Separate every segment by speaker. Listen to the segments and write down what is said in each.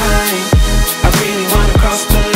Speaker 1: I really wanna cross the line.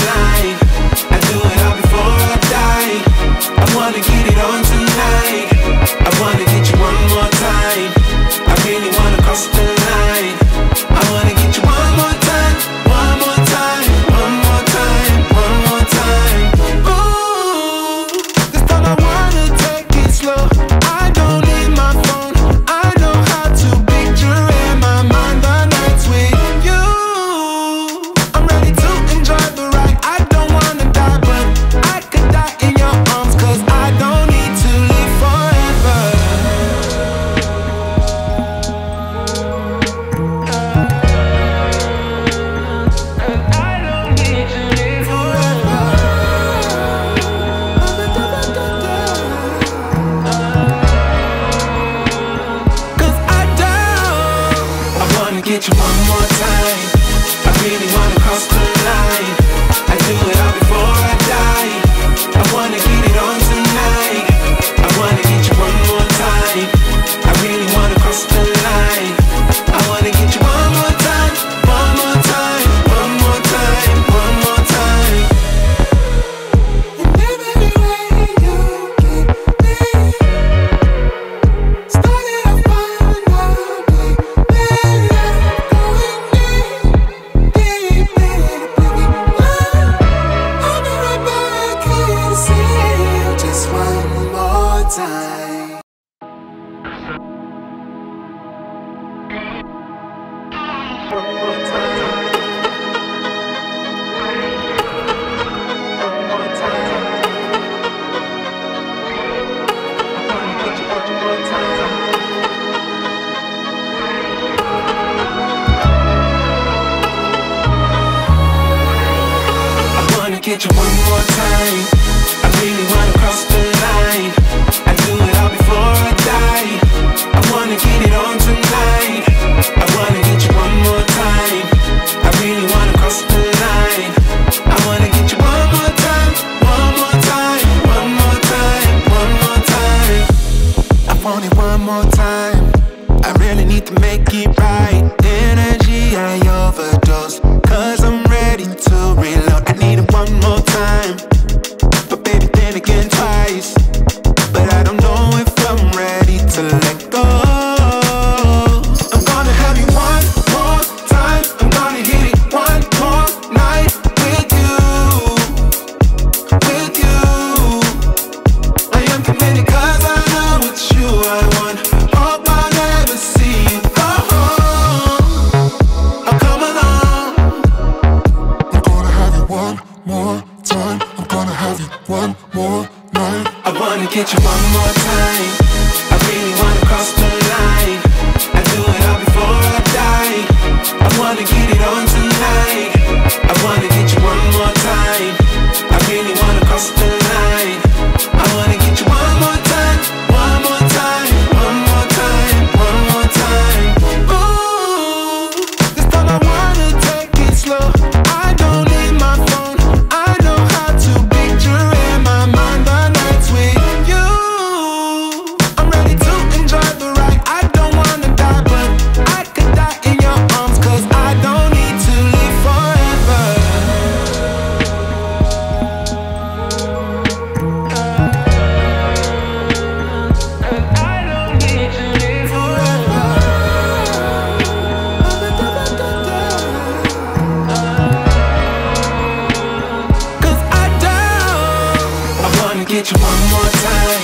Speaker 1: you one more time.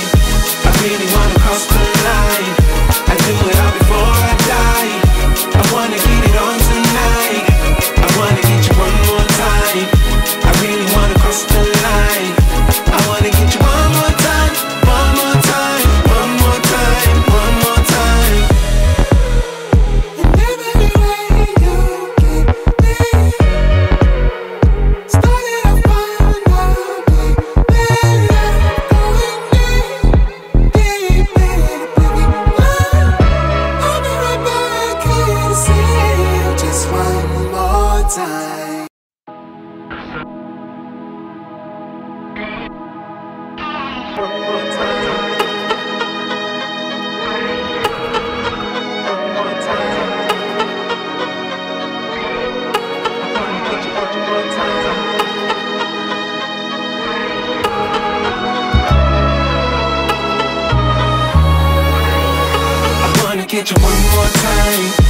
Speaker 1: I really wanna cross. Wanna get you one more time.